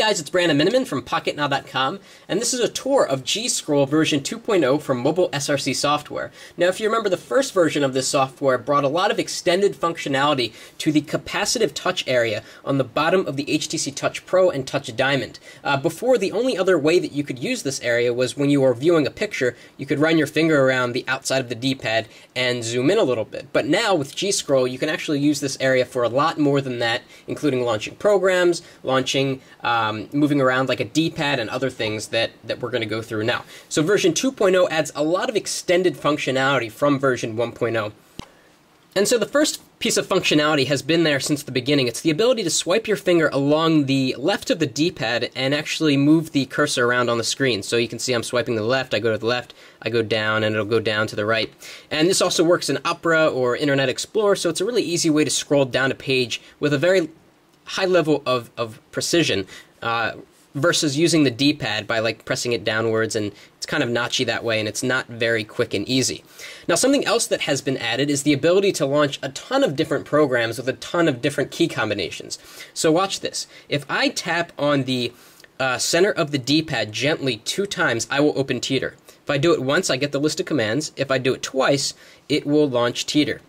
guys, it's Brandon Miniman from PocketNow.com, and this is a tour of G-Scroll version 2.0 from mobile SRC software. Now, if you remember, the first version of this software brought a lot of extended functionality to the capacitive touch area on the bottom of the HTC Touch Pro and Touch Diamond. Uh, before, the only other way that you could use this area was when you were viewing a picture, you could run your finger around the outside of the D-pad and zoom in a little bit. But now, with G-Scroll, you can actually use this area for a lot more than that, including launching programs, launching um, moving around like a D-pad and other things that, that we're going to go through now. So version 2.0 adds a lot of extended functionality from version 1.0. And so the first piece of functionality has been there since the beginning. It's the ability to swipe your finger along the left of the D-pad and actually move the cursor around on the screen. So you can see I'm swiping the left, I go to the left, I go down, and it'll go down to the right. And this also works in Opera or Internet Explorer, so it's a really easy way to scroll down a page with a very high level of, of precision uh, versus using the D-pad by like pressing it downwards and it's kind of notchy that way and it's not very quick and easy. Now something else that has been added is the ability to launch a ton of different programs with a ton of different key combinations. So watch this. If I tap on the uh, center of the D-pad gently two times, I will open Teeter. If I do it once, I get the list of commands. If I do it twice, it will launch Teeter.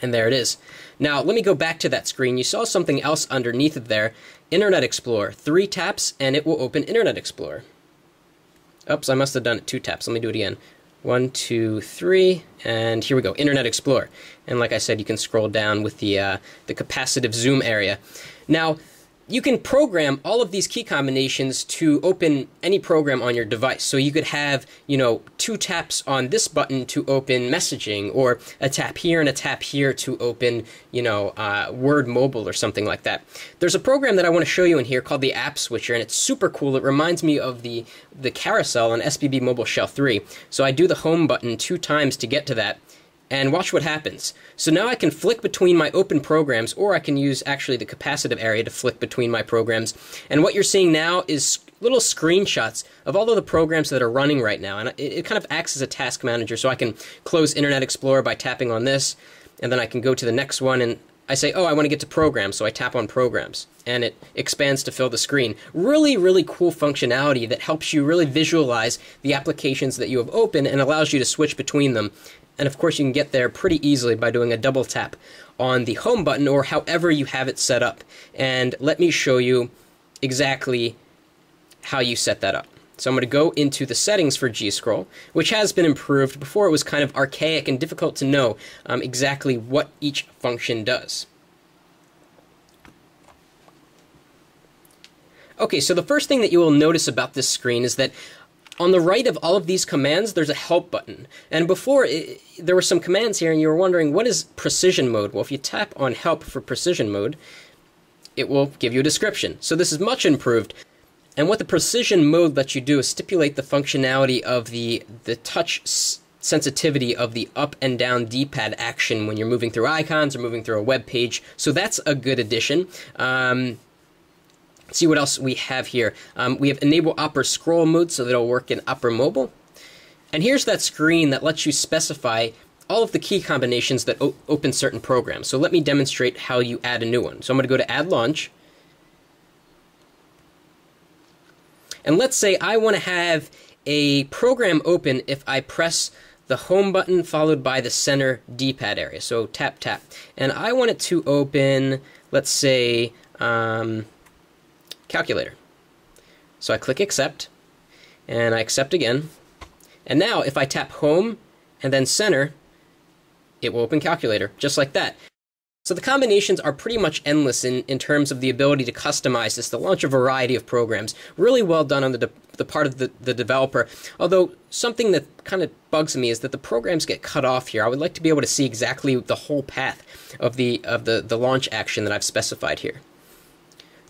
And there it is. Now, let me go back to that screen. You saw something else underneath it there. Internet Explorer. Three taps, and it will open Internet Explorer. Oops, I must have done it two taps. Let me do it again. One, two, three, and here we go, Internet Explorer. And like I said, you can scroll down with the, uh, the capacitive zoom area. Now, you can program all of these key combinations to open any program on your device. So you could have, you know, two taps on this button to open messaging, or a tap here and a tap here to open, you know, uh, Word Mobile or something like that. There's a program that I want to show you in here called the App Switcher, and it's super cool. It reminds me of the the carousel on SPB Mobile Shell 3. So I do the home button two times to get to that and watch what happens. So now I can flick between my open programs, or I can use actually the capacitive area to flick between my programs. And what you're seeing now is little screenshots of all of the programs that are running right now. And it, it kind of acts as a task manager, so I can close Internet Explorer by tapping on this, and then I can go to the next one and I say, oh, I want to get to programs, so I tap on programs, and it expands to fill the screen. Really, really cool functionality that helps you really visualize the applications that you have open and allows you to switch between them and of course, you can get there pretty easily by doing a double tap on the home button or however you have it set up. And let me show you exactly how you set that up. So I'm going to go into the settings for G-Scroll, which has been improved. Before it was kind of archaic and difficult to know um, exactly what each function does. Okay, so the first thing that you will notice about this screen is that on the right of all of these commands, there's a help button. And before, it, there were some commands here, and you were wondering, what is precision mode? Well, if you tap on help for precision mode, it will give you a description. So this is much improved. And what the precision mode lets you do is stipulate the functionality of the, the touch sensitivity of the up and down D-pad action when you're moving through icons or moving through a web page. So that's a good addition. Um, see what else we have here. Um, we have enable Opera scroll mode so that it'll work in Opera Mobile. And here's that screen that lets you specify all of the key combinations that open certain programs. So let me demonstrate how you add a new one. So I'm going to go to Add Launch. And let's say I want to have a program open if I press the home button followed by the center D-pad area. So tap, tap. And I want it to open, let's say, um, calculator. So I click accept, and I accept again. And now if I tap home and then center, it will open calculator, just like that. So the combinations are pretty much endless in, in terms of the ability to customize this, to launch a variety of programs. Really well done on the, the part of the, the developer. Although something that kind of bugs me is that the programs get cut off here. I would like to be able to see exactly the whole path of the of the, the launch action that I've specified here.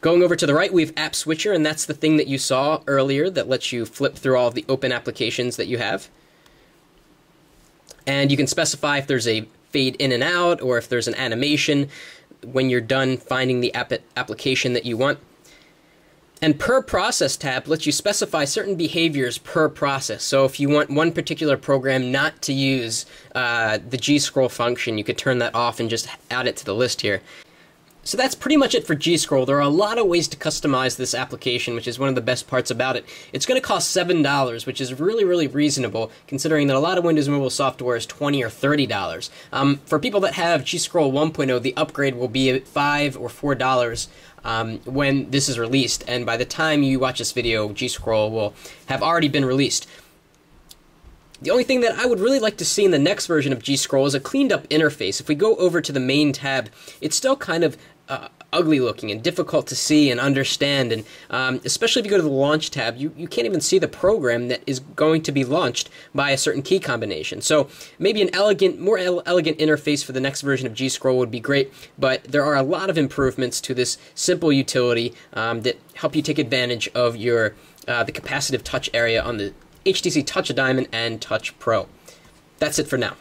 Going over to the right, we have App Switcher, and that's the thing that you saw earlier that lets you flip through all of the open applications that you have. And you can specify if there's a fade in and out or if there's an animation when you're done finding the app application that you want. And per process tab lets you specify certain behaviors per process. So if you want one particular program not to use uh, the G scroll function, you could turn that off and just add it to the list here. So that's pretty much it for G-Scroll. There are a lot of ways to customize this application, which is one of the best parts about it. It's going to cost $7, which is really, really reasonable, considering that a lot of Windows Mobile software is 20 or $30. Um, for people that have G-Scroll 1.0, the upgrade will be 5 or $4 um, when this is released, and by the time you watch this video, G-Scroll will have already been released. The only thing that I would really like to see in the next version of G-Scroll is a cleaned up interface. If we go over to the main tab, it's still kind of uh, ugly looking and difficult to see and understand. And um, especially if you go to the launch tab, you, you can't even see the program that is going to be launched by a certain key combination. So maybe an elegant, more elegant interface for the next version of G-Scroll would be great, but there are a lot of improvements to this simple utility um, that help you take advantage of your uh, the capacitive touch area on the HTC Touch Diamond and Touch Pro. That's it for now.